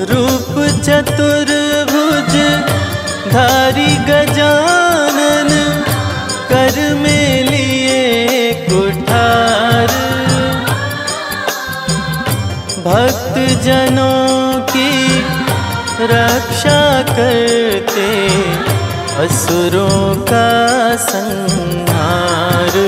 रूप चतुर्भुज धारी गजानन कर में लिए कुठार। भक्त जनों की रक्षा करते असुरों का संहार।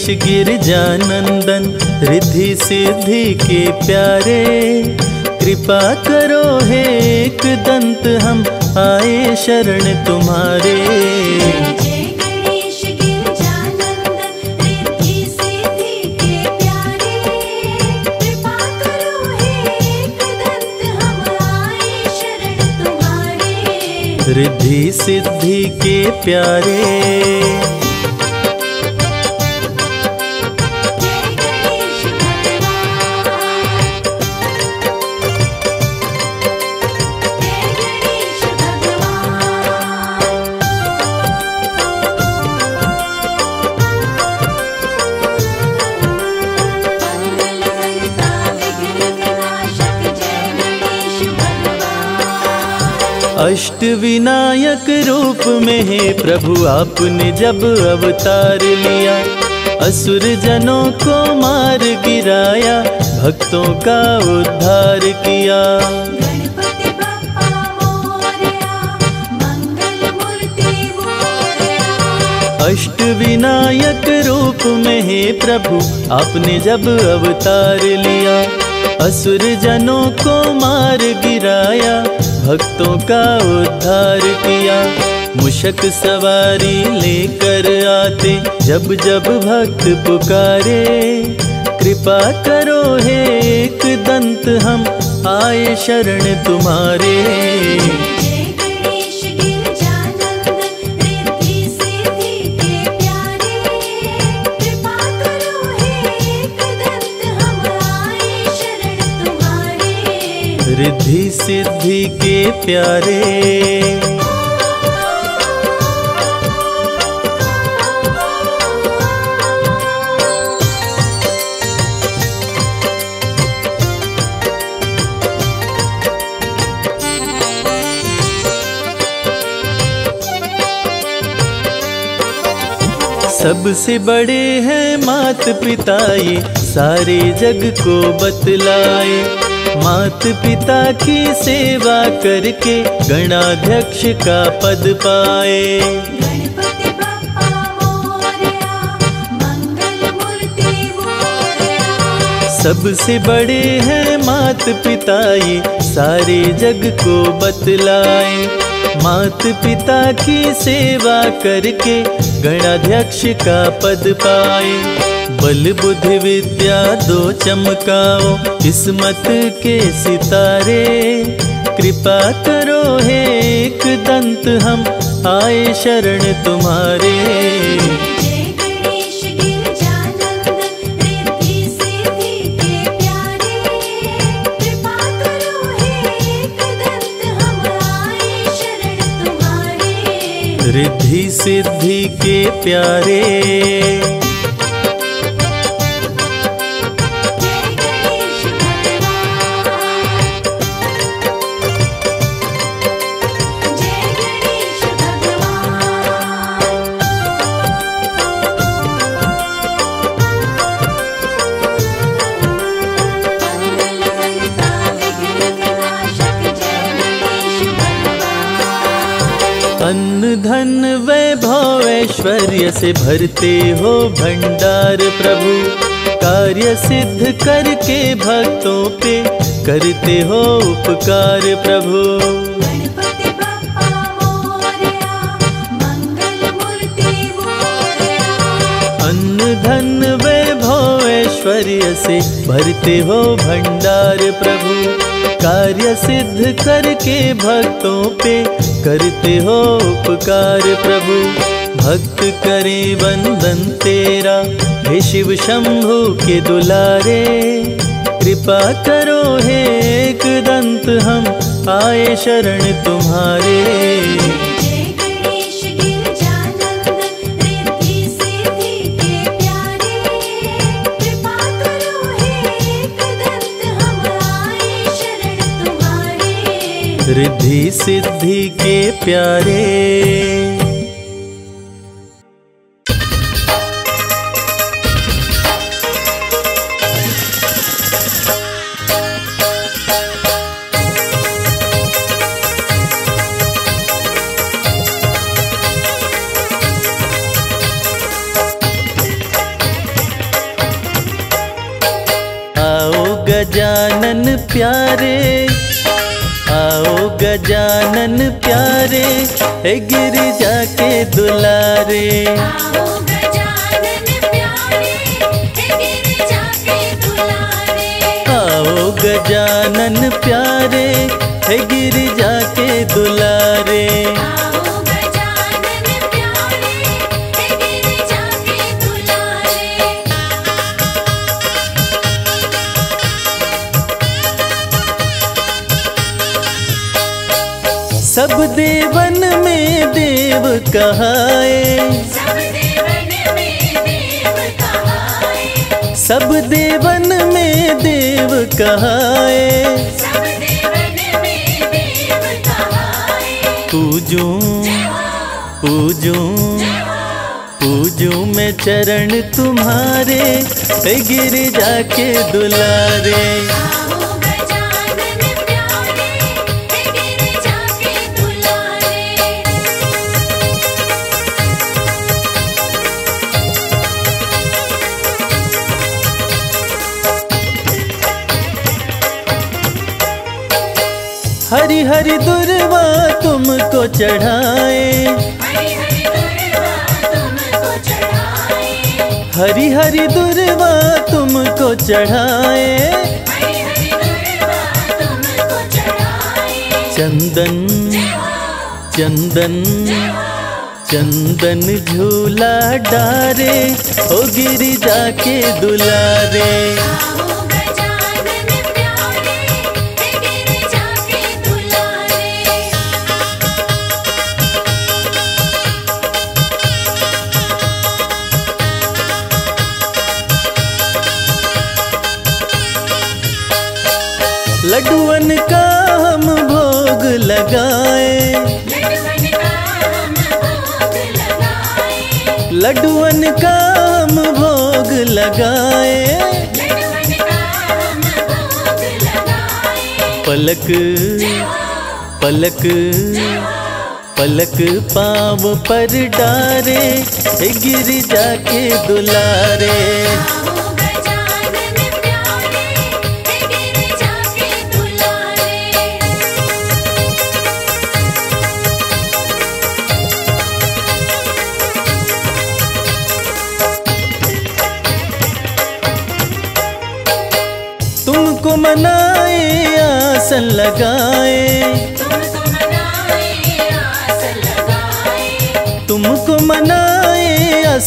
गणेश गिरजानंदन रिद्धि सिद्धि के प्यारे कृपा करो हे एक दंत हम आए शरण तुम्हारे रिद्धि सिद्धि के प्यारे अष्ट विनायक रूप में है प्रभु आपने जब अवतार लिया असुर जनों को मार गिराया भक्तों का उद्धार किया। अष्ट विनायक रूप में है प्रभु आपने जब अवतार लिया असुर जनों को मार गिराया, भक्तों का उद्धार किया। मुशक सवारी लेकर आते, जब जब भक्त पुकारे। कृपा करो हे एक दंत, हम आए शरण तुम्हारे। रिद्धि सिद्धि के प्यारे। सबसे बड़े हैं मात पिता ये सारे जग को बतलाए। मात पिता की सेवा करके गणाध्यक्ष का पद पाए। सबसे बड़े हैं मात पिता ये सारे जग को बतलाए। मात पिता की सेवा करके गणाध्यक्ष का पद पाए। बल बुद्धि विद्या दो चमकाओ किस्मत के सितारे। कृपा करो हे एक दंत हम आए शरण तुम्हारे। रिद्धि सिद्धि के प्यारे। ऐश्वर्य से भरते हो भंडार प्रभु। कार्य सिद्ध करके भक्तों पे करते हो उपकार प्रभु। धन वैभव ऐश्वर्य से भरते हो भंडार प्रभु। कार्य सिद्ध करके भक्तों पे करते हो उपकार प्रभु। भक्त करे वंदन तेरा, हे शिव शंभु के दुलारे। कृपा करो हे एक दंत, हम आए शरण तुम्हारे। रिद्धि सिद्धि के प्यारे। गजानन प्यारे हे गिरिजा के दुलारे। आओ गजानन प्यारे हे गिरिजा के दुलारे। कहाए। सब देवन में देव कहाए। पूजूं पूजूं पूजूं मैं चरण तुम्हारे हे गिरिजा के दुलारे। हरि दुर्वा तुमको चढ़ाए। हरि हरि दुर्वा तुमको चढ़ाए। चंदन चंदन चंदन झूला डारे, ओ गिरिजा के दुलारे। लड्डुअन का भोग लगाए। पलक पलक पलक पाँव पर डारे गिर गिरिजा के दुलारे।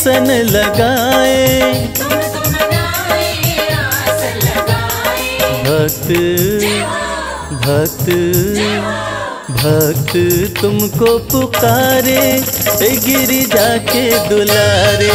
आसन लगाए। भक्त भक्त भक्त तुमको पुकारे गिरी गिरिजा के दुलारे।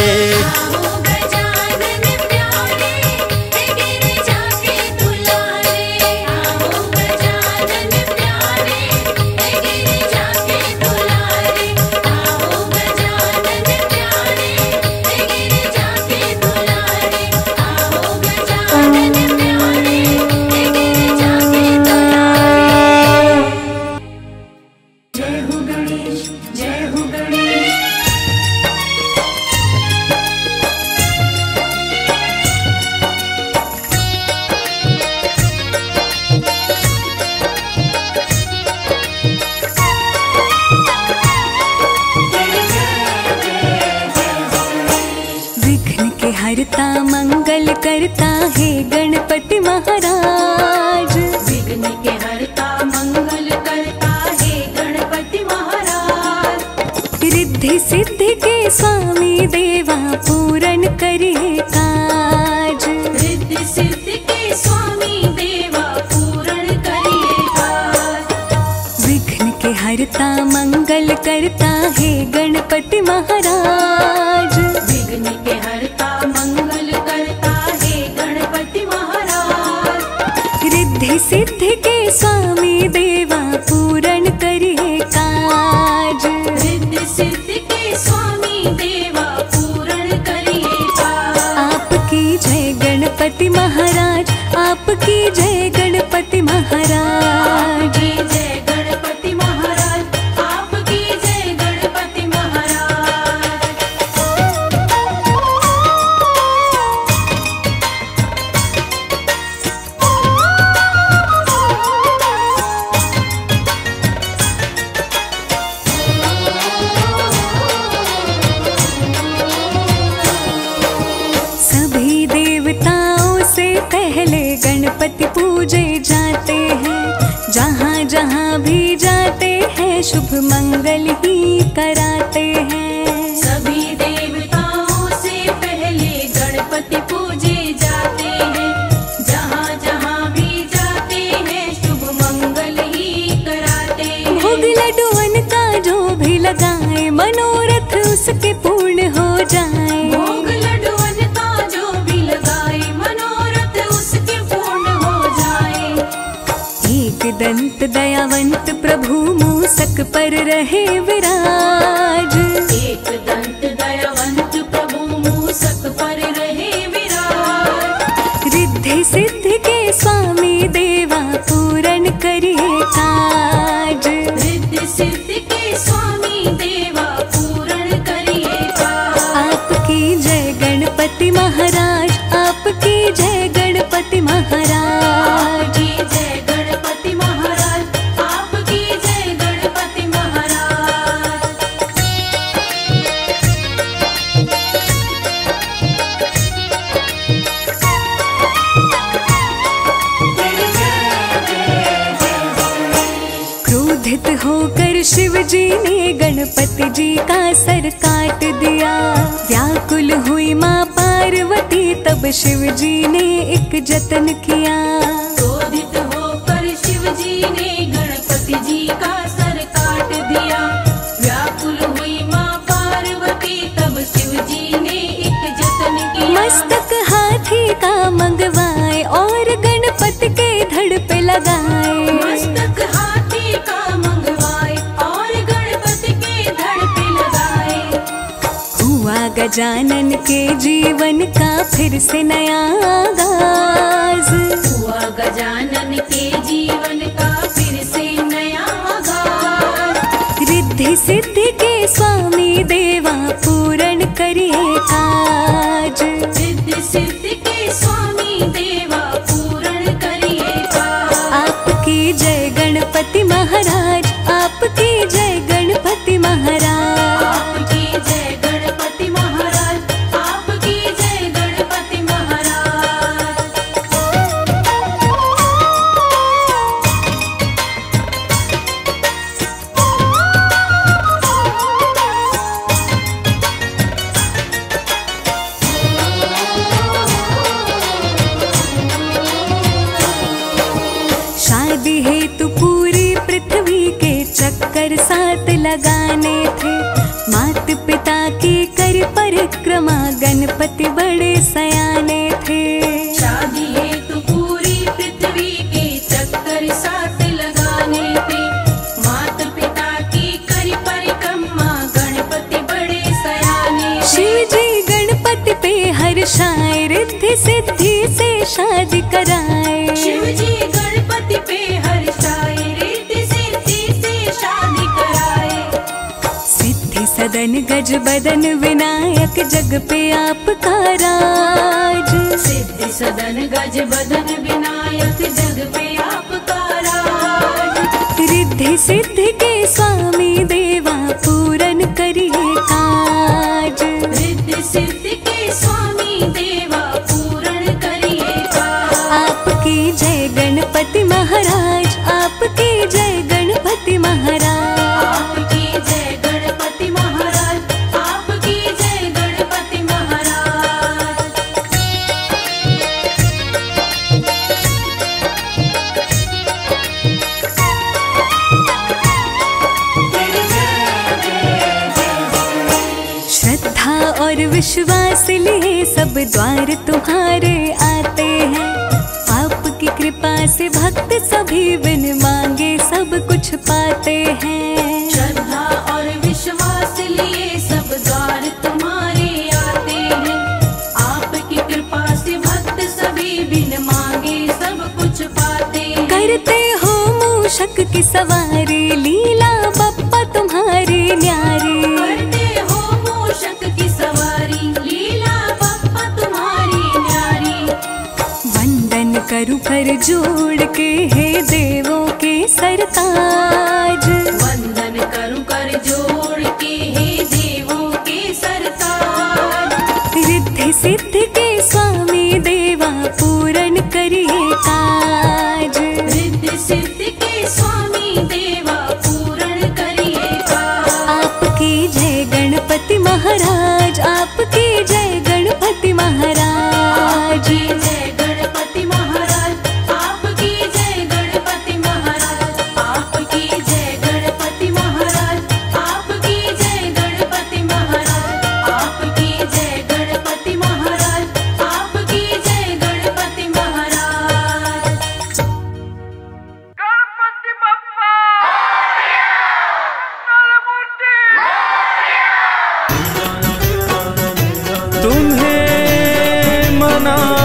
शिव जी ने एक जतन किया। क्रोधित होकर शिव जी ने गणपति जी का सर काट दिया। व्याकुल हुई माँ पार्वती तब शिव जी ने एक जतन किया। मस्तक हाथी का मंगवाए और गणपति के धड़ पे लगाए। जानन के जीवन का फिर से नया आगाज़। हुआ गजानन के जीवन का फिर से नया आगाज़। रिद्धि सिद्धि के स्वामी देवा पूरण करिए काज। रिद्धि सिद्धि के स्वामी देवा पूरण करिए काज। आपकी जय गणपति महाराज आपकी जय सदन गज बदन द्वार तुम्हारे आते हैं। आपकी कृपा से भक्त सभी बिन मांगे सब कुछ पाते हैं। श्रद्धा और विश्वास लिए सब द्वार तुम्हारे आते हैं। आपकी कृपा से भक्त सभी बिन मांगे सब कुछ पाते हैं। करते हो मूषक की सवारी जोड़ के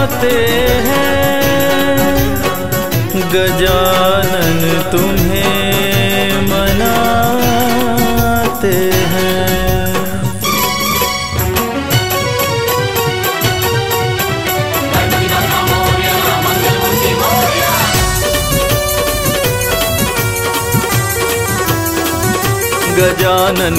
मनाते हैं। गजानन तुम्हें मनाते हैं। गजानन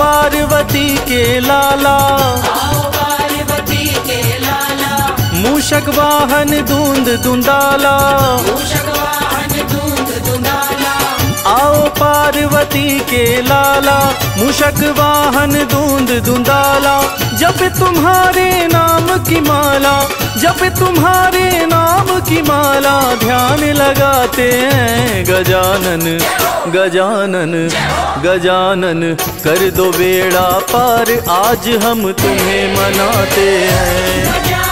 पार्वती के लाला। पार्वती के लाला। मूषक वाहन धुंध धुंदाला मूषक वाहन आओ पार्वती के लाला मुशक वाहन धुंध धुंधाला जब तुम्हारे नाम की माला, जब तुम्हारे नाम की माला ध्यान लगाते हैं गजानन गजानन गजानन, कर दो बेड़ा पार, आज हम तुम्हें मनाते हैं।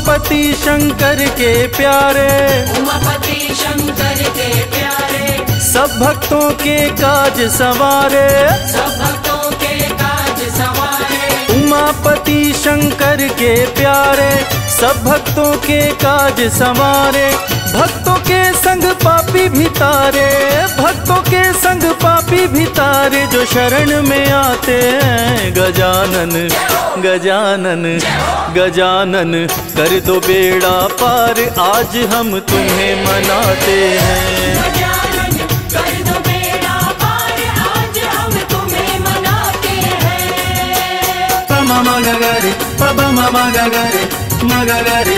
उमापति शंकर के प्यारे। उमापति शंकर के प्यारे। सब भक्तों के काज सवारे। सब भक्तों के काज सवारे। उमापति शंकर के प्यारे सब भक्तों के काज संवारे। पापी भी तारे भक्तों के संग पापी भी तारे जो शरण में आते हैं। गजानन गजानन गजानन कर दो बेड़ा पार आज हम तुम्हें मनाते हैं। गजानन कर दो बेड़ा पार आज हम तुम्हें मनाते हैं।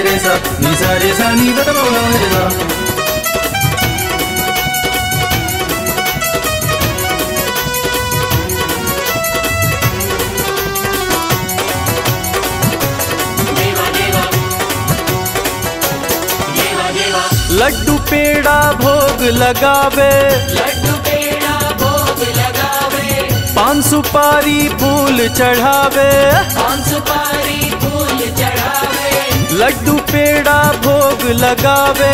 re sa, ni sa re sa ni da Laddu पेड़ा भोग लगावे। लड्डू पेड़ा भोग लगावे। पान सुपारी फूल चढ़ावे। पान सुपारी फूल चढ़ावे। लड्डू पेड़ा भोग लगावे।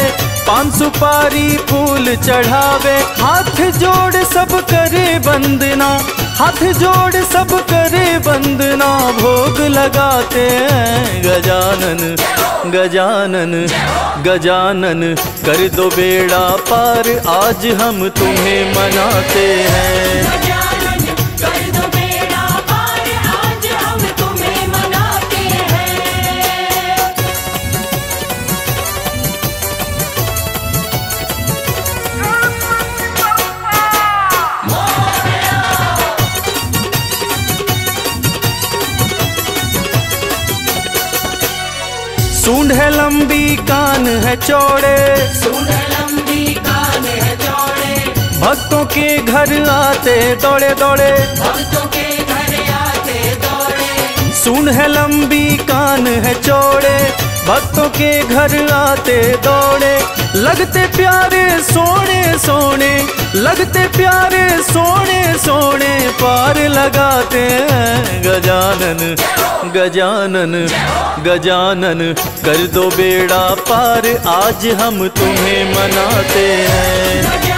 पान सुपारी फूल चढ़ावे। हाथ जोड़ सब करे वंदना। हाथ जोड़ सब करे वंदना भोग लगाते हैं गजानन गजानन गजानन। कर दो बेड़ा पार, आज हम तुम्हें मनाते हैं। है चौड़े। भक्तों के घर आते दौड़े दौड़े। सुन है लंबी कान है चौड़े। भक्तों के घर आते दौड़े। लगते प्यारे, सोने सोने। लगते प्यारे, सोने सोने। पार लगाते हैं गजानन गजानन गजानन। कर दो बेड़ा पार, आज हम तुम्हें मनाते हैं।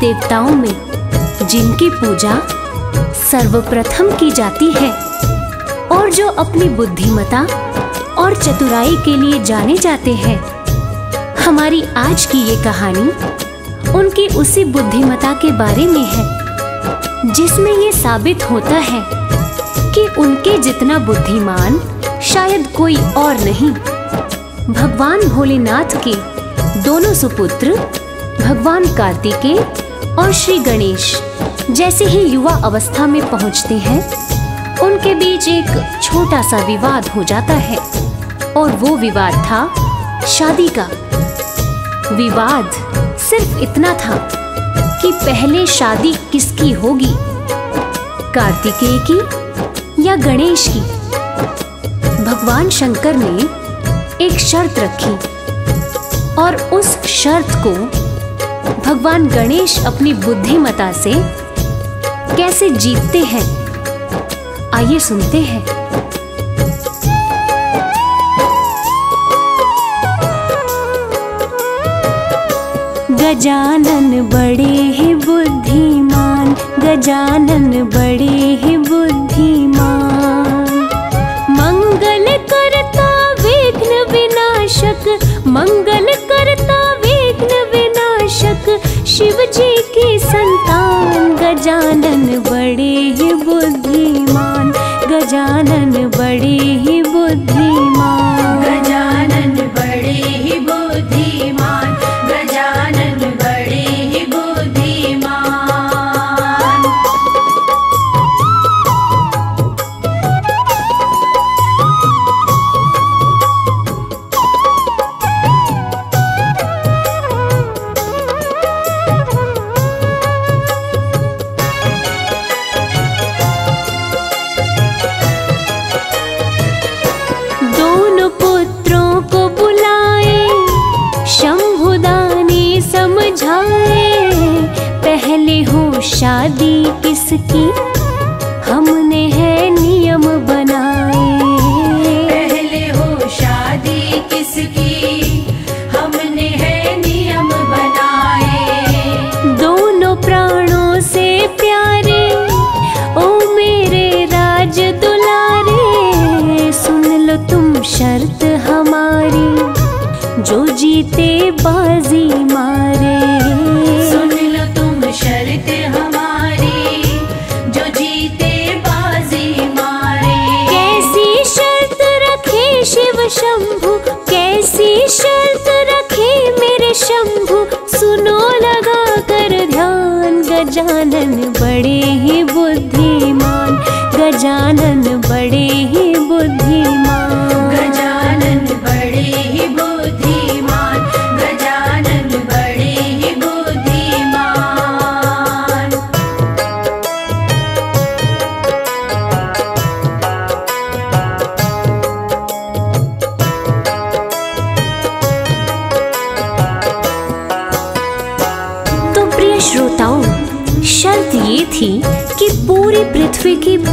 देवताओं में, जिनकी पूजा सर्वप्रथम की जाती है, और जो अपनी बुद्धिमता और चतुराई के लिए जाने जाते हैं। हमारी आज की ये कहानी उनकी उसी बुद्धिमता के बारे में है, जिसमें ये साबित होता है कि उनके जितना बुद्धिमान शायद कोई और नहीं, भगवान भोलेनाथ के दोनों सुपुत्र, भगवान कार्तिकेय और श्री गणेश जैसे ही युवा अवस्था में पहुँचते हैं, उनके बीच एक छोटा सा विवाद हो जाता है। और वो विवाद था शादी का। विवाद सिर्फ़ इतना था कि पहले शादी किसकी होगी? कार्तिकेय की या गणेश की? भगवान शंकर ने एक शर्त रखी और उस शर्त को भगवान गणेश अपनी बुद्धिमता से कैसे जीतते हैं? आइए सुनते हैं। गजानन बड़े ही बुद्धिमान, गजानन बड़े ही बुद्धिमान। मंगल करता विघ्न विनाशक, मंगल शिव जी की संतान गजानन बड़े ही बुद्धिमान गजानन बड़े ही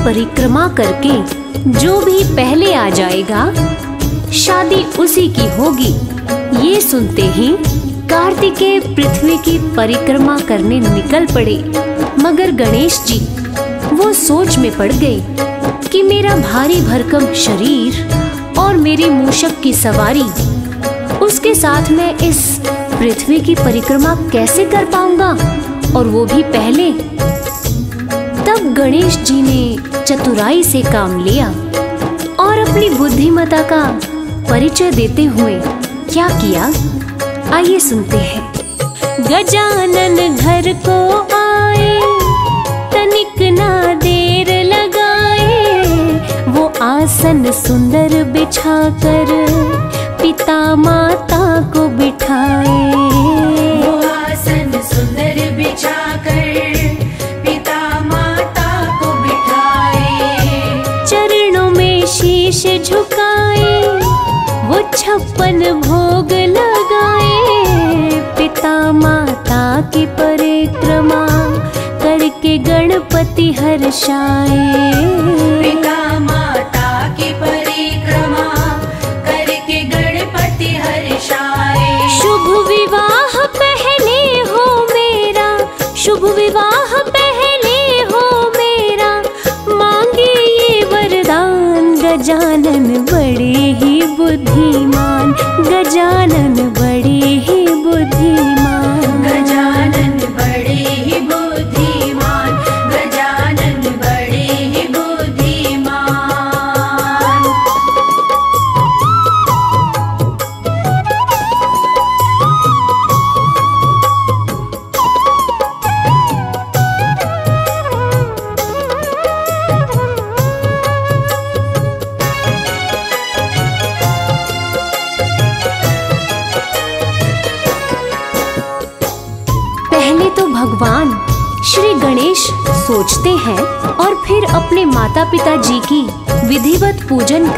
परिक्रमा करके जो भी पहले आ जाएगा, शादी उसी की होगी। ये सुनते ही कार्तिकेय पृथ्वी की परिक्रमा करने निकल पड़े। मगर गणेश जी, वो सोच में पड़ गए कि मेरा भारी भरकम शरीर और मेरी मूषक की सवारी, उसके साथ मैं इस पृथ्वी की परिक्रमा कैसे कर पाऊँगा? और वो भी पहले। तब गणेश जी ने चतुराई से काम लिया और अपनी बुद्धिमता का परिचय देते हुए क्या किया? आइए सुनते हैं। गजानन घर को आए, तनिक ना देर लगाए, वो आसन सुंदर बिछाकर पिता माता को बिठाए। गणपति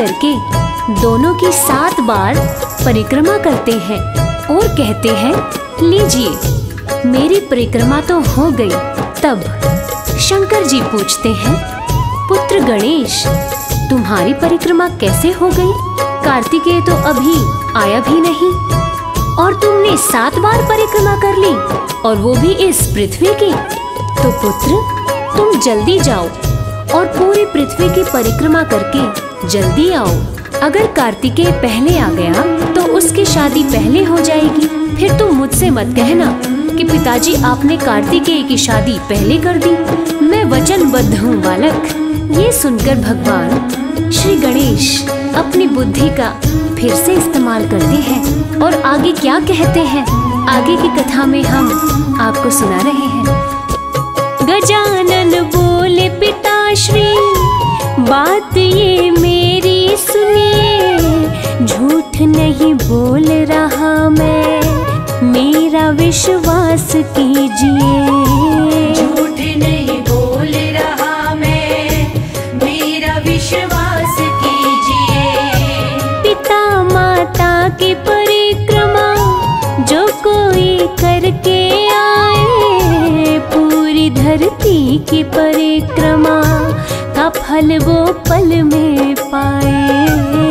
करके दोनों की सात बार परिक्रमा करते हैं और कहते हैं, लीजिए, मेरी परिक्रमा तो हो गई। तब शंकर जी पूछते हैं, पुत्र गणेश, तुम्हारी परिक्रमा कैसे हो गई? कार्तिकेय तो अभी आया भी नहीं, और तुमने सात बार परिक्रमा कर ली, और वो भी इस पृथ्वी की। तो पुत्र, तुम जल्दी जाओ और पूरी पृथ्वी की परिक्रमा करके जल्दी आओ। अगर कार्तिकेय पहले आ गया तो उसकी शादी पहले हो जाएगी। फिर तुम मुझसे मत कहना कि पिताजी, आपने कार्तिकेय की शादी पहले कर दी। मैं वचनबद्ध हूँ, बालक। ये सुनकर भगवान श्री गणेश अपनी बुद्धि का फिर से इस्तेमाल करते हैं और आगे क्या कहते हैं, आगे की कथा में हम आपको सुना रहे हैं। गजानन बोले, पिताश्री, बात ये सुनिए झूठ नहीं बोल रहा मैं। मेरा विश्वास कीजिए। झूठ नहीं बोल रहा मैं। मेरा विश्वास कीजिए। पिता माता की परिक्रमा जो कोई करके आए पूरी धरती की परिक्रमा का फल वो पल में पाए।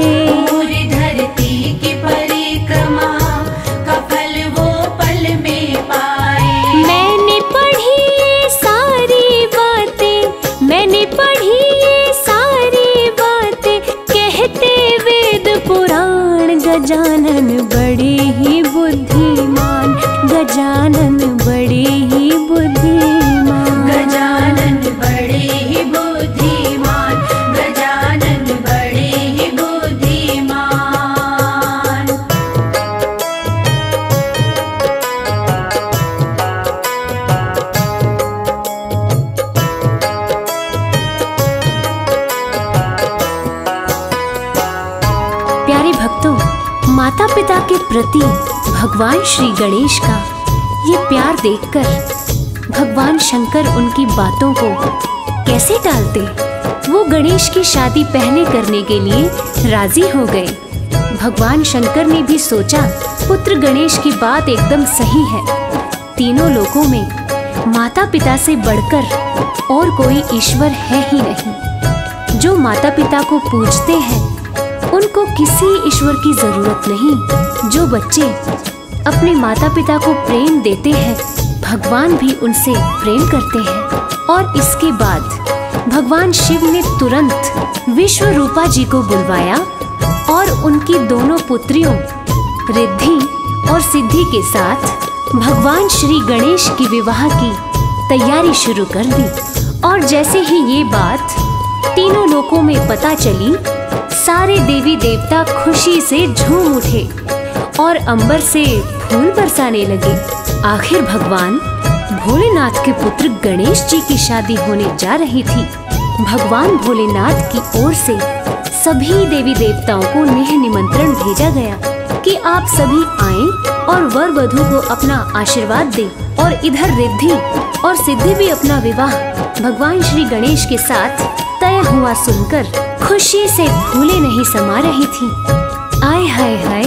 भगवान श्री गणेश का ये प्यार देखकर भगवान शंकर उनकी बातों को कैसे टालते? वो गणेश की शादी पहले करने के लिए राज़ी हो गए। भगवान शंकर ने भी सोचा, पुत्र गणेश की बात एकदम सही है। तीनों लोगों में माता पिता से बढ़कर और कोई ईश्वर है ही नहीं। जो माता पिता को पूजते हैं, उनको किसी ईश्वर की ज़रूरत नहीं। जो बच्चे अपने माता पिता को प्रेम देते हैं, भगवान भी उनसे प्रेम करते हैं। और इसके बाद, भगवान शिव ने तुरंत विश्व रूपा जी को बुलवाया और उनकी दोनों पुत्रियों, रिद्धि और सिद्धि के साथ भगवान श्री गणेश की विवाह की तैयारी शुरू कर दी। और जैसे ही ये बात तीनों लोकों में पता चली, सारे देवी देवता खुशी से झूम उठे और अंबर से फूल बरसाने लगे। आखिर भगवान भोलेनाथ के पुत्र गणेश जी की शादी होने जा रही थी। भगवान भोलेनाथ की ओर से सभी देवी देवताओं को नेह निमंत्रण भेजा गया कि आप सभी आएँ और वर वधु को अपना आशीर्वाद दें और इधर रिद्धि और सिद्धि भी अपना विवाह भगवान श्री गणेश के साथ तय हुआ सुनकर खुशी से भूले नहीं समा रही थी। आय हाय हाय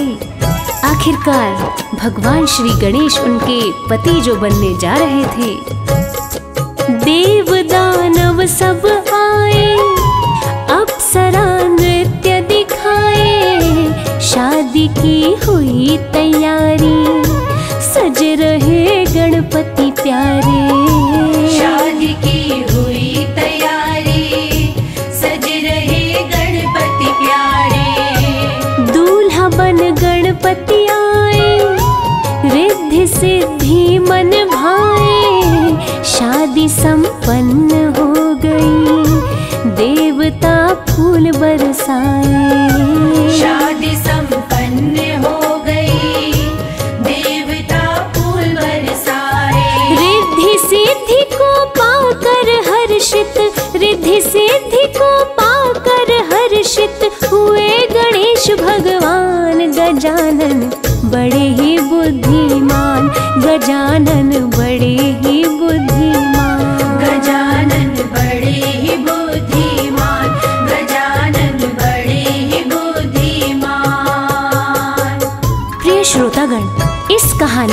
आखिरकार भगवान श्री गणेश उनके पति जो बनने जा रहे थे। देव दानव सब आए, अप्सरा नृत्य दिखाए, शादी की हुई तैयारी, सज रहे गणपति प्यारे। शादी संपन्न हो गई। देवता फूल बरसाए। शादी संपन्न हो गई। देवता फूल बरसाए। रिद्धि सिद्धि को पाकर हर्षित। रिद्धि सिद्धि को पाकर हर्षित। हुए गणेश भगवान गजानन। बड़े ही बुद्धिमान गजानन।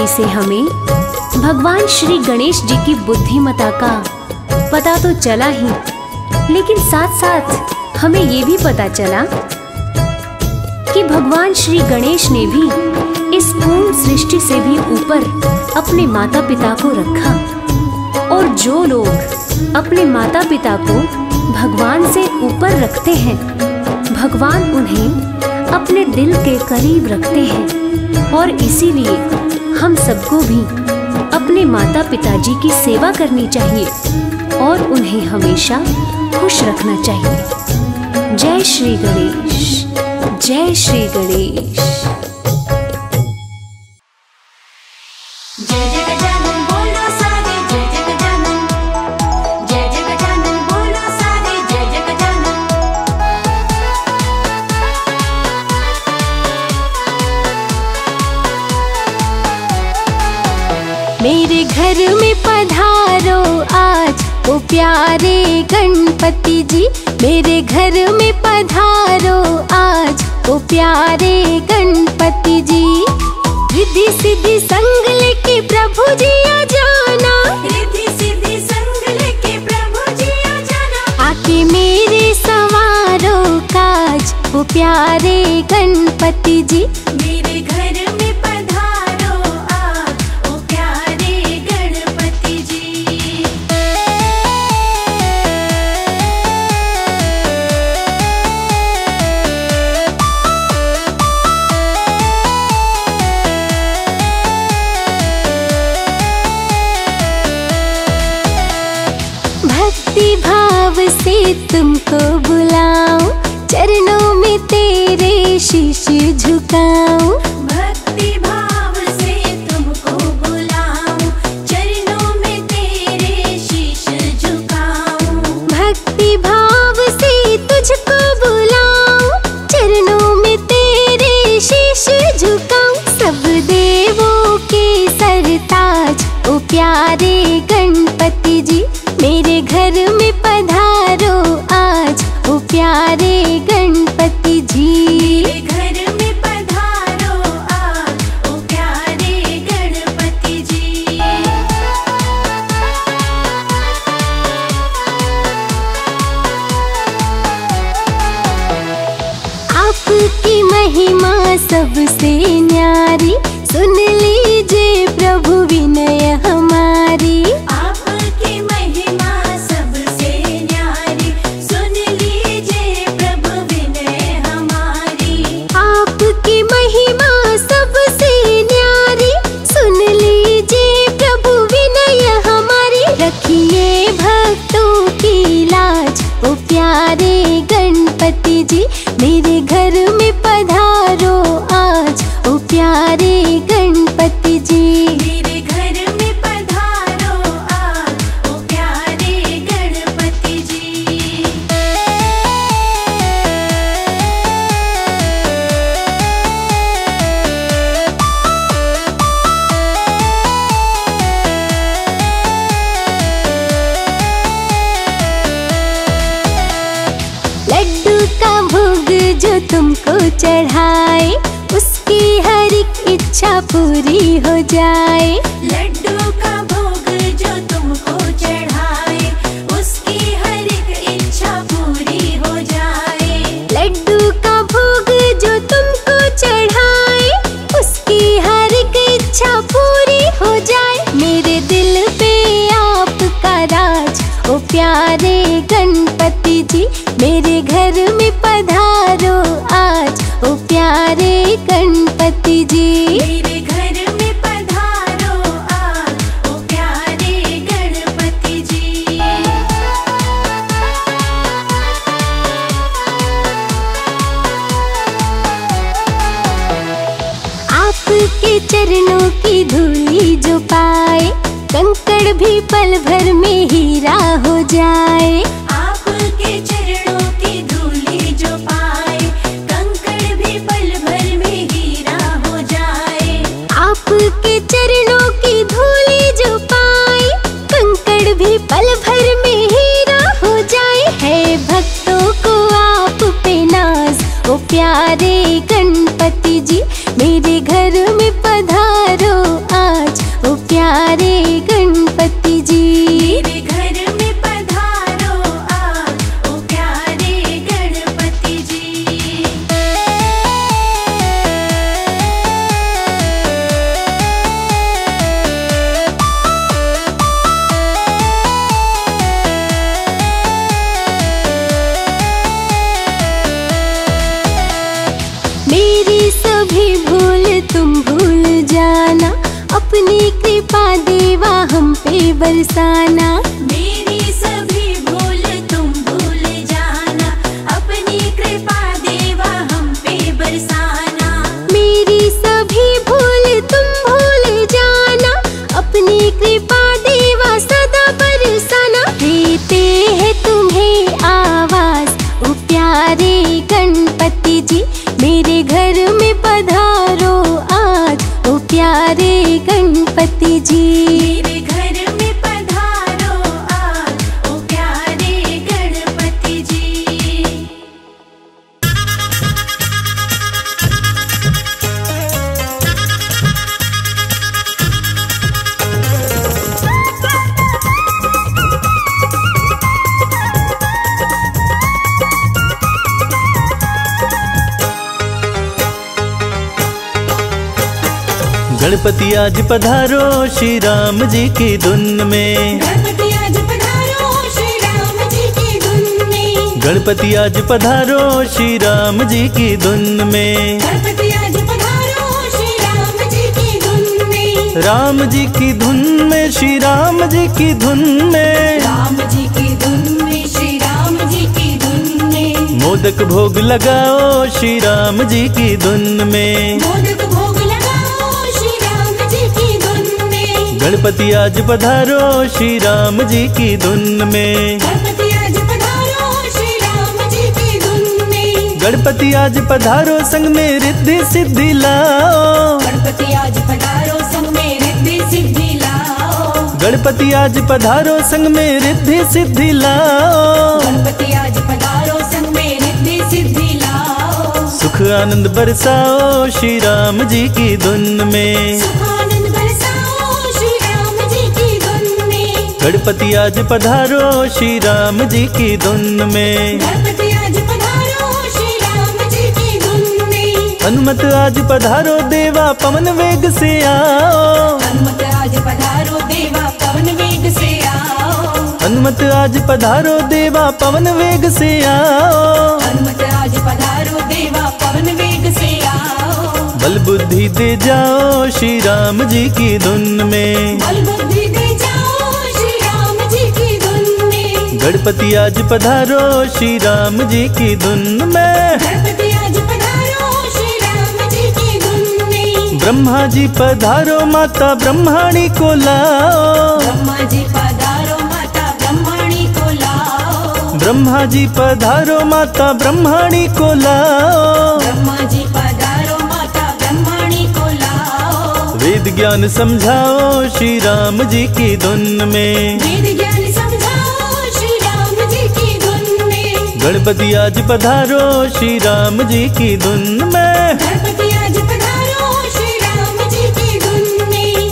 से हमें। भगवान श्री गणेश जी की बुद्धिमता का पता तो चला ही। लेकिन साथ साथ हमें ये भी पता चला कि भगवान श्री गणेश ने भी इस पूर्ण सृष्टि से भी ऊपर अपने माता पिता को रखा। और जो लोग अपने माता पिता को भगवान से ऊपर रखते हैं, भगवान उन्हें अपने दिल के करीब रखते हैं। और इसीलिए हम सबको भी अपने माता पिताजी की सेवा करनी चाहिए और उन्हें हमेशा खुश रखना चाहिए। जय श्री गणेश, जय श्री गणेश। प्यारे गणपति जी मेरे घर में पधारो आज। ओ प्यारे गणपति जी रिद्धि सिद्धि संग लेके प्रभु जी आ जाना। विधि सिद्धि संग लेके प्रभु जी आ जाना। आके मेरे सवारो काज। ओ प्यारे गणपति जी पधारो श्री राम जी की धुन में। राम जी की धुन में। राम जी की धुन में श्री राम जी की धुन में। राम जी की धुन में श्री राम जी की धुन में। मोदक भोग लगाओ श्री राम जी की धुन में। मोदक भोग लगाओ श्री राम जी की धुन में। गणपति आज पधारो श्री राम जी की धुन में। गणपति आज पधारो संग में रिद्धि सिद्धि लाओ। गणपति आज पधारो संग में रिद्धि सिद्धि लाओ। गणपति आज पधारो संग में रिद्धि सिद्धि लाओ। गणपति आज पधारो संग में रिद्धि सिद्धि लाओ। सुख आनंद बरसाओ श्री राम जी की धुन में। बरसाओ श्री राम जी की धुन में। गणपति आज पधारो श्री राम जी की धुन में। हनुमत आज पधारो देवा पवन वेग से आओ। हनुमत आज पधारो देवा पवन वेग से आओ। हनुमत आज पधारो देवा पवन वेग से आओ। हनुमत आज पधारो देवा पवन वेग से आओ। बल बुद्धि दे जाओ श्री राम जी की धुन में। बल बुद्धि दे जाओ श्री राम जी की धुन में। गणपति आज पधारो श्री राम जी की धुन में। ब्रह्मा जी पधारो माता ब्रह्माणी को लाओ। ब्रह्मा जी पधारो माता ब्रह्मणी को लाओ। ब्रह्मा जी पधारो माता ब्रह्माणी को लाओ। ब्रह्मा जी पधारो माता ब्रह्मणी को लाओ। वेद ज्ञान समझाओ श्री राम जी की धुन में। वेद ज्ञान समझाओ श्री राम जी की धुन में। गणपति आज पधारो श्री राम जी की धुन में।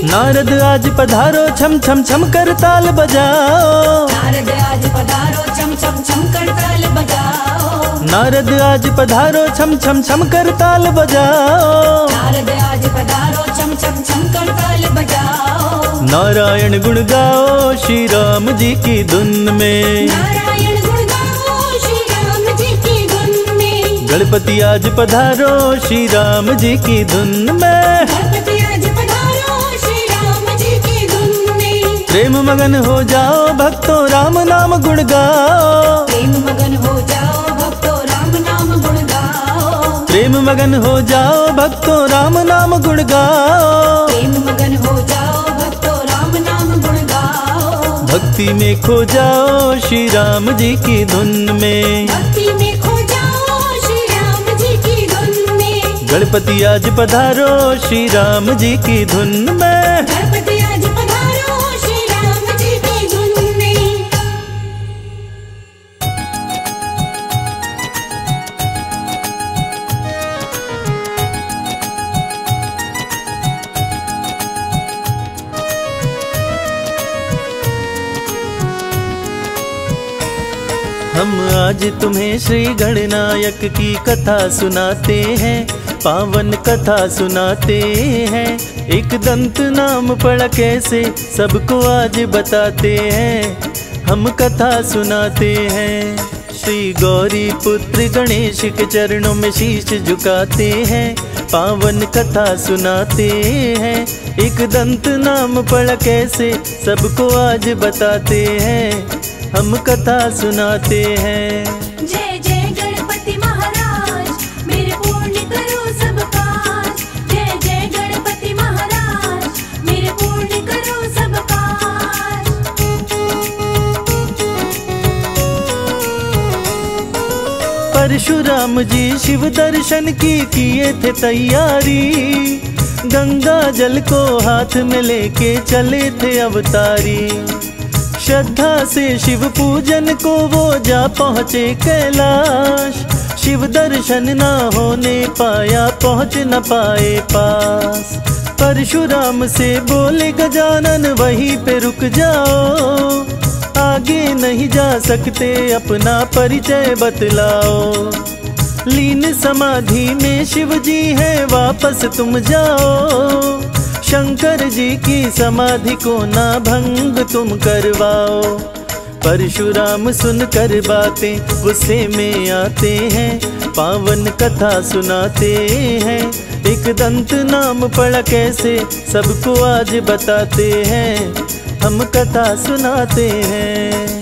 नारद आज पधारो छम छम छम कर ताल बजाओ। नारद आज पधारो चम चम चम कर ताल बजाओ। नारद आज पधारो छम छम छम कर ताल बजाओ। नारद आज पधारो चम चम चम कर ताल बजाओ। नारायण गुण गाओ श्री राम जी की धुन में। नारायण गुण गाओ श्री राम जी की धुन में। गणपति आज पधारो श्री राम जी की धुन में। प्रेम मगन हो जाओ भक्तों राम नाम गुण गाओ। प्रेम मगन हो जाओ भक्तो राम नाम गुण गाओ। प्रेम मगन हो जाओ भक्तों राम नाम गुण गाओ। प्रेम मगन हो जाओ भक्तो राम नाम गुण गाओ। भक्ति में खो जाओ श्री राम जी की धुन में। भक्ति में खो जाओ श्री राम जी की धुन में। गणपति आज पधारो श्री राम जी की धुन में। हम आज तुम्हें श्री गणनायक की कथा सुनाते हैं, पावन कथा सुनाते हैं। एक दंत नाम पड़ा कैसे सबको आज बताते हैं। हम कथा सुनाते हैं। श्री गौरी पुत्र गणेश के चरणों में शीश झुकाते हैं, पावन कथा सुनाते हैं। एक दंत नाम पड़ा कैसे सबको आज बताते हैं। हम कथा सुनाते हैं। जय जय गणपति महाराज मेरे पूर्ण करो सब काज। जय जय गणपति महाराज मेरे पूर्ण करो सब काज। परशुराम जी शिव दर्शन की किए थे तैयारी। गंगा जल को हाथ में लेके चले थे अवतारी। श्रद्धा से शिव पूजन को वो जा पहुँचे कैलाश। शिव दर्शन ना होने पाया, पहुँच न पाए पास। परशुराम से बोले, गजानन, वहीं पे रुक जाओ। आगे नहीं जा सकते, अपना परिचय बतलाओ। लीन समाधि में शिव जी है, वापस तुम जाओ। शंकर जी की समाधि को ना भंग तुम करवाओ। परशुराम सुन कर बातें गुस्से में आते हैं, पावन कथा सुनाते हैं। एक दंत नाम पढ़ा कैसे सबको आज बताते हैं, हम कथा सुनाते हैं।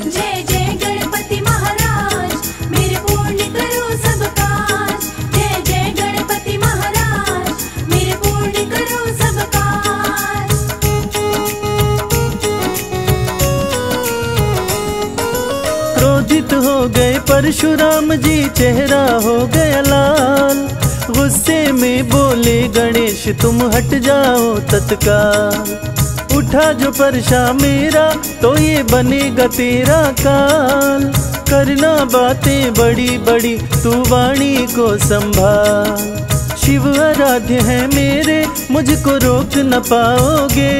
गए, परशुराम जी चेहरा हो गया लाल। गुस्से में बोले, गणेश, तुम हट जाओ तत्काल। उठा जो परशा मेरा तो ये बनेगा तेरा काल। करना बातें बड़ी बड़ी, तू वाणी को संभाल। शिव आराध्य है मेरे, मुझको रोक न पाओगे।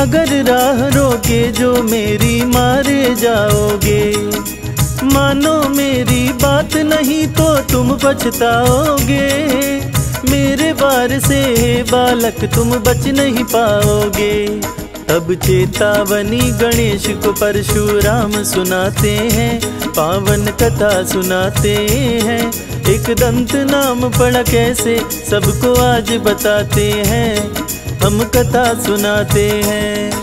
अगर राह रोके, जो मेरी मारे जाओगे। मानो मेरी बात नहीं तो तुम पछताओगे। मेरे बार से बालक तुम बच नहीं पाओगे। तब चेतावनी गणेश को परशुराम सुनाते हैं, पावन कथा सुनाते हैं। एक दंत नाम पढ़ा कैसे सबको आज बताते हैं, हम कथा सुनाते हैं।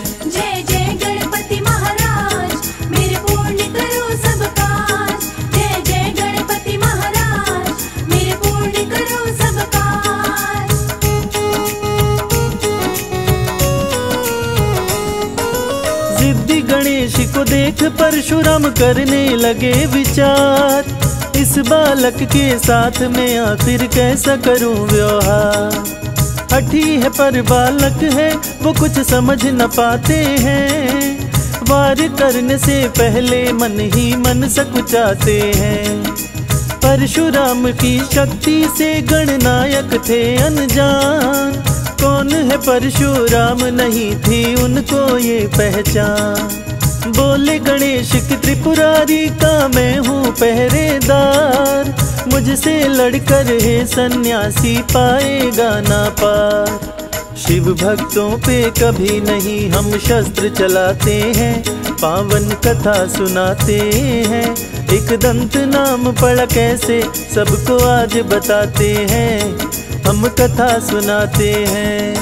गणेश को देख परशुराम करने लगे विचार। इस बालक के साथ में आखिर कैसा करूँ व्यवहार? हठी है पर बालक है, वो कुछ समझ न पाते हैं। वार करने से पहले मन ही मन सकुचाते हैं। परशुराम की शक्ति से गणनायक थे अनजान। कौन है परशुराम? नहीं थी उनको ये पहचान। बोले गणेश की त्रिपुरारी का मैं हूँ पहरेदार। मुझसे लड़कर है सन्यासी पाएगा ना पार। शिव भक्तों पे कभी नहीं हम शस्त्र चलाते हैं, पावन कथा सुनाते हैं। एक दंत नाम पढ़ा कैसे सबको आज बताते हैं, हम कथा सुनाते हैं।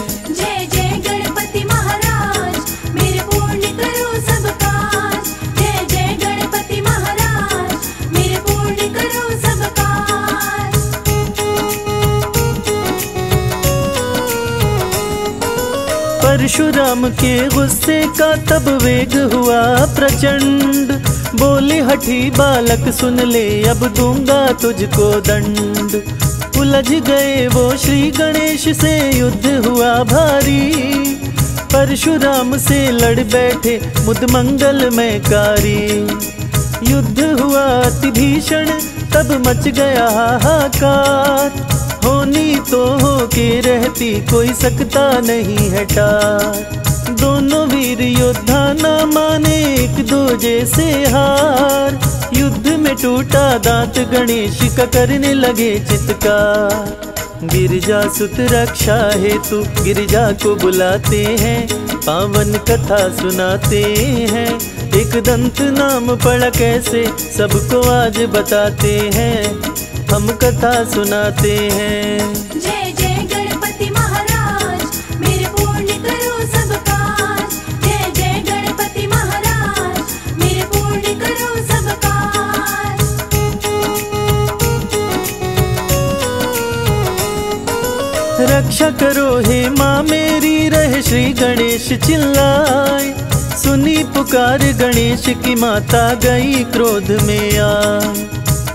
परशुराम के गुस्से का तब वेग हुआ प्रचंड। बोले, हठी बालक, सुन ले, अब दूँगा तुझको दंड। उलझ गए वो श्री गणेश से युद्ध हुआ भारी। परशुराम से लड़ बैठे मुद मंगल में कारी युद्ध हुआ अति भीषण तब मच गया हाहाकार। होनी तो हो के रहती, कोई सकता नहीं हटा दोनों वीर योद्धा न माने, एक दूजे से हार। युद्ध में टूटा दांत, गणेश का करने लगे चित्कार। गिरजा सुत रक्षा हेतु, गिरजा को बुलाते हैं, पावन कथा सुनाते हैं। एक दंत नाम पढ़ा कैसे, सबको आज बताते हैं। हम कथा सुनाते हैं। जय जय गणपति महाराज मेरे पूर्ण करो सब काज। जय जय गणपति महाराज मेरे पूर्ण करो सब काज। रक्षा करो हे माँ मेरी रहे श्री गणेश चिल्लाए। सुनी पुकार गणेश की माता गई क्रोध में आए।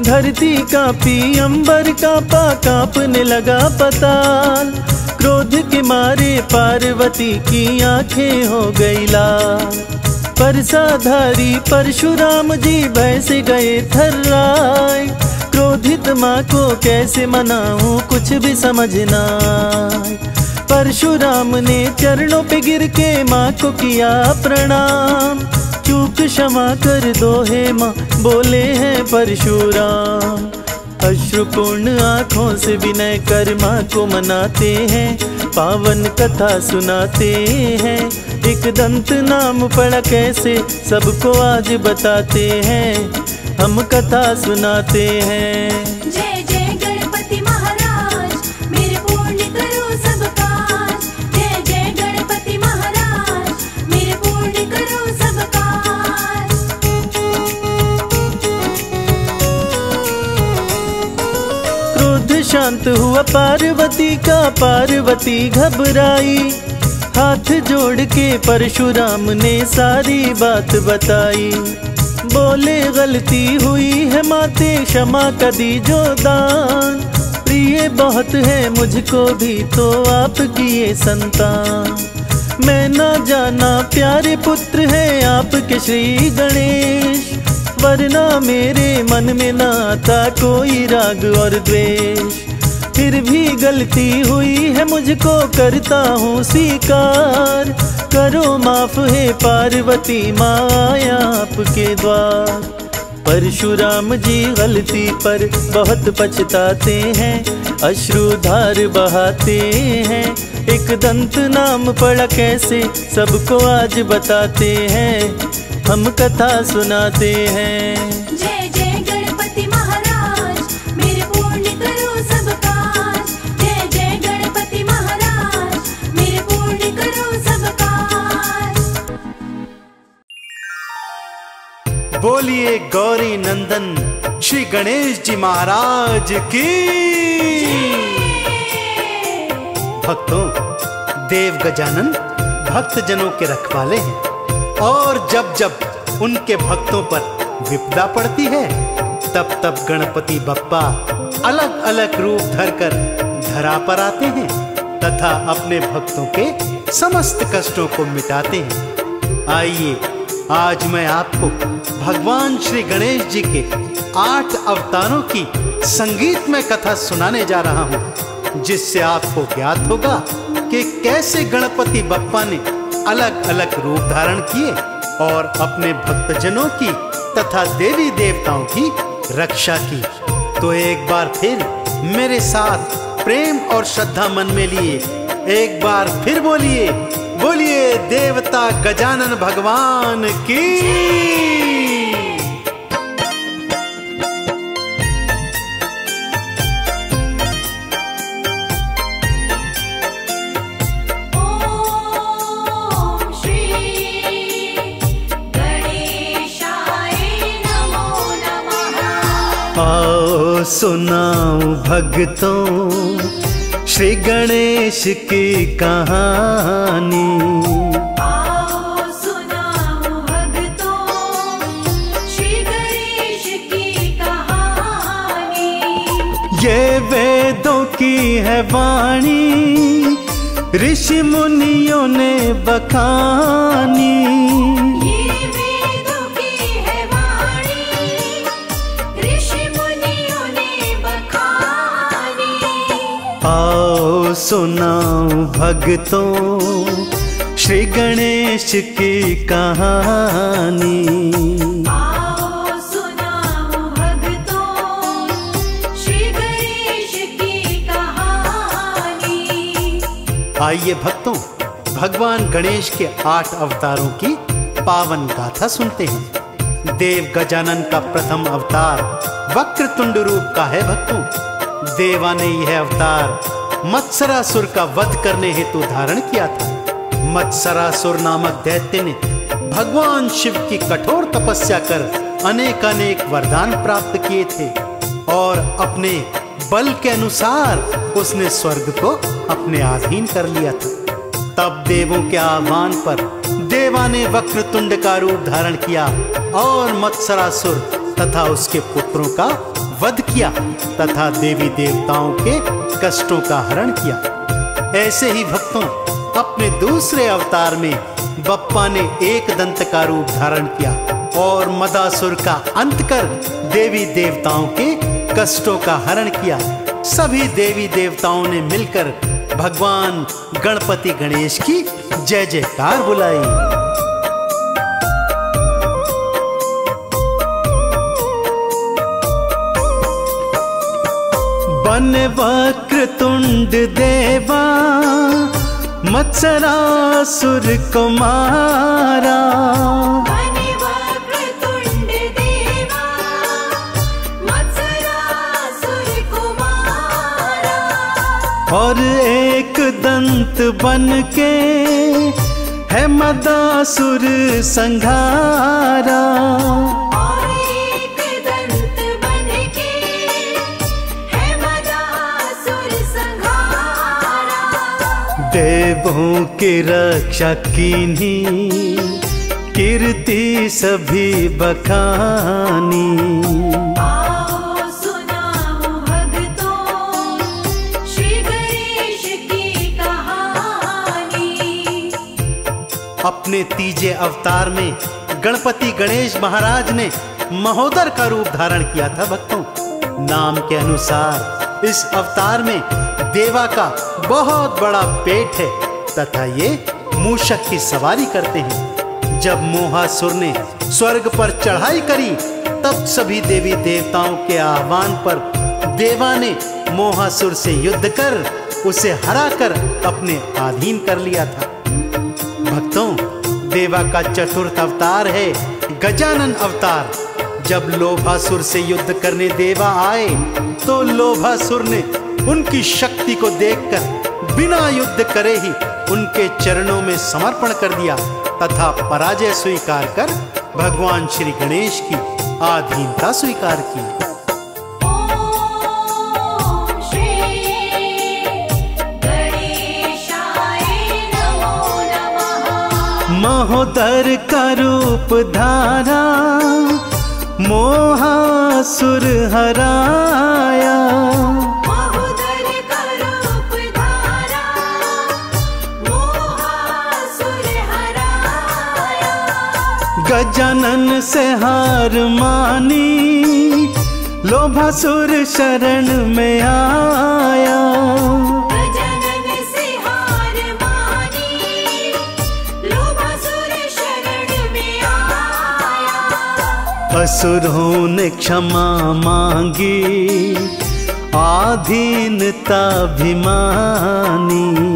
धरती का कांपी अंबर कांपा कांपने लगा पताल क्रोध के मारे पार्वती की आँखें हो गई लाल। परसाधारी परशुराम जी भय गए थर्राए क्रोधित माँ को कैसे मनाऊं, कुछ भी समझना परशुराम ने चरणों पे गिर के माँ को किया प्रणाम। चूक क्षमा कर दो, हे माँ। बोले हैं परशुराम, अश्रुपूर्ण आँखों से विनय कर माँ को मनाते हैं, पावन कथा सुनाते हैं। एक दंत नाम पड़ा कैसे सबको आज बताते हैं, हम कथा सुनाते हैं। शांत हुआ पार्वती का, पार्वती घबराई। हाथ जोड़ के परशुराम ने सारी बात बताई। बोले, गलती हुई है माते, क्षमा कर दी जो दान। प्रिय बहुत है मुझको भी तो आपकी ये संतान। मैं ना जाना प्यारे पुत्र है आपके श्री गणेश। वरना मेरे मन में ना था कोई राग और द्वेष। फिर भी गलती हुई है मुझको, करता हूँ स्वीकार। करो माफ़ है पार्वती माया आपके द्वार। परशुराम जी गलती पर बहुत पछताते हैं, अश्रुधार बहाते हैं। एक दंत नाम पड़ा कैसे, सबको आज बताते हैं। हम कथा सुनाते हैं। जय जय गणपति महाराज मेरे पूर्ण करो सब काज। जय जय गणपति महाराज मेरे पूर्ण करो सब काज। बोलिए गौरी नंदन श्री गणेश जी महाराज की। भक्तों देव गजानन भक्त जनों के रखवाले हैं। और जब जब उनके भक्तों पर विपदा पड़ती है, तब तब गणपति बप्पा अलग अलग रूप धरकर धरा पर आते हैं तथा अपने भक्तों के समस्त कष्टों को मिटाते हैं। आइए, आज मैं आपको भगवान श्री गणेश जी के आठ अवतारों की संगीत में कथा सुनाने जा रहा हूँ, जिससे आपको ज्ञात होगा कि कैसे गणपति बप्पा ने अलग अलग रूप धारण किए और अपने भक्तजनों की तथा देवी देवताओं की रक्षा की। तो एक बार फिर मेरे साथ प्रेम और श्रद्धा मन में लिए। एक बार फिर बोलिए बोलिए देवता गजानन भगवान की। आओ सुनाओ भक्तों श्री गणेश की कहानी। भक्तों श्री गणेश की कहानी। ये वेदों की है वाणी ऋषि मुनियों ने बखानी। सुनाओ भक्तों श्री गणेश की कहानी। आइए भक्तों भगवान गणेश के आठ अवतारों की पावन गाथा सुनते हैं। देव गजानन का प्रथम अवतार वक्रतुंड रूप का है भक्तों। देवा ने यह अवतार मत्सरासुर का वध करने हेतु धारण किया था। मत्सरासुर नामक दैत्य ने भगवान शिव की कठोर तपस्या कर अनेक अनेक वरदान प्राप्त किए थे और अपने बल के अनुसार उसने स्वर्ग को अपने अधीन कर लिया था। तब देवों के आह्वान पर देवा ने वक्रतुंड का रूप धारण किया और मत्सरासुर तथा उसके पुत्रों का वध किया तथा देवी देवताओं के कष्टों का हरण किया। ऐसे ही भक्तों अपने दूसरे अवतार में बप्पा ने एक दंत का रूप धारण किया और मदासुर का अंत कर देवी देवताओं के कष्टों का हरण किया। सभी देवी देवताओं ने मिलकर भगवान गणपति गणेश की जय जयकार बुलाई। वक्र तुंड देवा मत्सरासुर कुमारा और एक दंत बन के है मदासुर संघारा। देवों की रक्षा कीन्ही कीर्ति सभी बखानी। अपने तीजे अवतार में गणपति गणेश महाराज ने महोदर का रूप धारण किया था भक्तों। नाम के अनुसार इस अवतार में देवा का बहुत बड़ा पेट है। तथा ये मूषक की सवारी करते हैं। जब मोहासुर ने स्वर्ग पर चढ़ाई करी, तब सभी देवी देवताओं के आह्वान पर देवा ने मोहासुर से युद्ध कर, उसे हराकर अपने अधीन कर लिया था। भक्तों, देवा का चतुर्थ अवतार है, गजानन अवतार। जब लोभासुर से युद्ध करने देवा आए तो लोभासुर ने उनकी शक्ति को देखकर बिना युद्ध करे ही उनके चरणों में समर्पण कर दिया तथा पराजय स्वीकार कर भगवान श्री गणेश की आधीनता स्वीकार की। महोदर का रूप धारा मोहासुर हराया। गजानन से हार मानी। लोभासुर शरण में आया। गजानन से हार मानी। लोभासुर शरण में आया। असुरों ने क्षमा मांगी आधीनता भी मानी।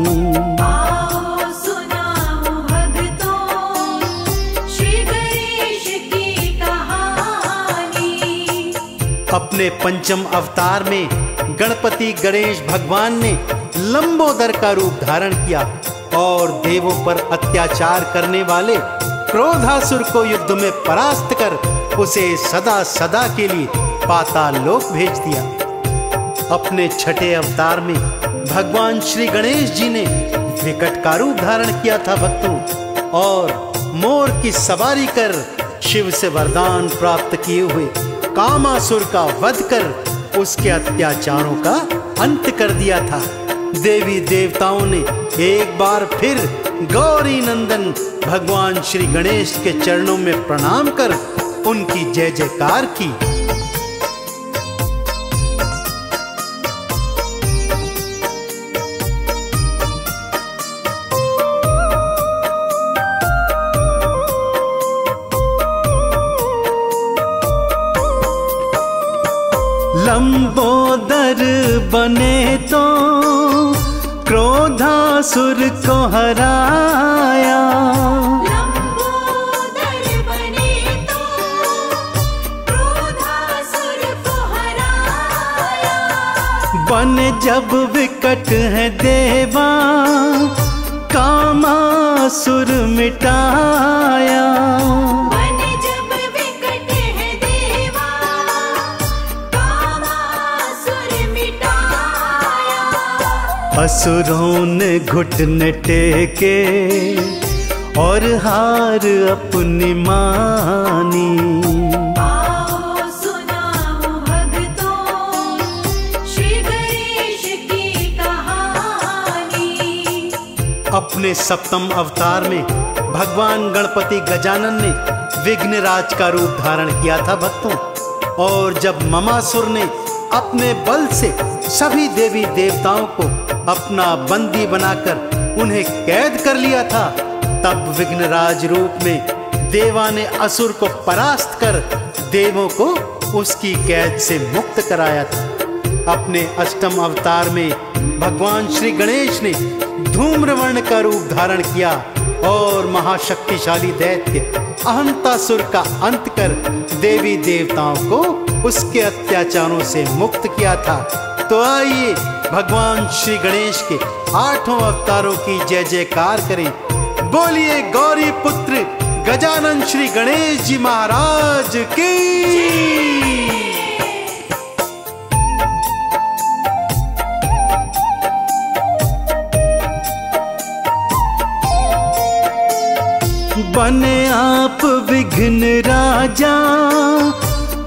अपने पंचम अवतार में गणपति गणेश भगवान ने लंबोदर का रूप धारण किया और देवों पर अत्याचार करने वाले क्रोधासुर को युद्ध में परास्त कर उसे सदा सदा के लिए पाताल लोक भेज दिया। अपने छठे अवतार में भगवान श्री गणेश जी ने विकट का रूप धारण किया था भक्तों, और मोर की सवारी कर शिव से वरदान प्राप्त किए हुए कामासुर का वध कर उसके अत्याचारों का अंत कर दिया था। देवी देवताओं ने एक बार फिर गौरी नंदन भगवान श्री गणेश के चरणों में प्रणाम कर उनकी जय जयकार की। को हराया। तो को हराया। बन जब विकट है देवा कामासुर मिटाया। असुरों ने घुटने टेके और हार अपनी मानी। आओ सुनाओ भक्तों श्री गणेश की कहानी। अपने सप्तम अवतार में भगवान गणपति गजानन ने विघ्नराज का रूप धारण किया था भक्तों। और जब ममासुर ने अपने बल से सभी देवी देवताओं को अपना बंदी बनाकर उन्हें कैद कर लिया था। तब विघ्नराज रूप में देवा ने असुर को परास्त कर देवों को उसकी कैद से मुक्त कराया था। अपने अष्टम अवतार में भगवान श्री गणेश ने धूम्रवर्ण का रूप धारण किया और महाशक्तिशाली दैत्य अहंतासुर का अंत कर देवी देवताओं को उसके अत्याचारों से मुक्त किया था। तो आइए भगवान श्री गणेश के आठों अवतारों की जय जयकार करें। बोलिए गौरी पुत्र, गजानन श्री गणेश जी महाराज की। बने आप विघ्न राजा,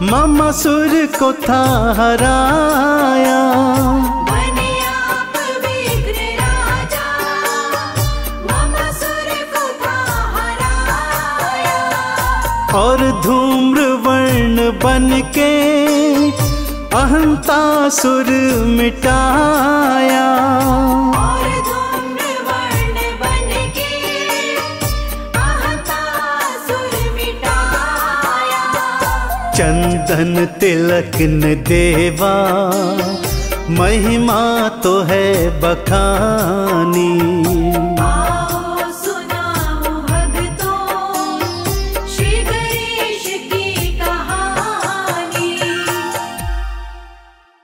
मामा सुर को था हराया। और धूम्र वर्ण बन के अहंतासुर मिटाया के अहंतासुर मिटाया। चंदन तिलक न देवा महिमा तो है बखानी।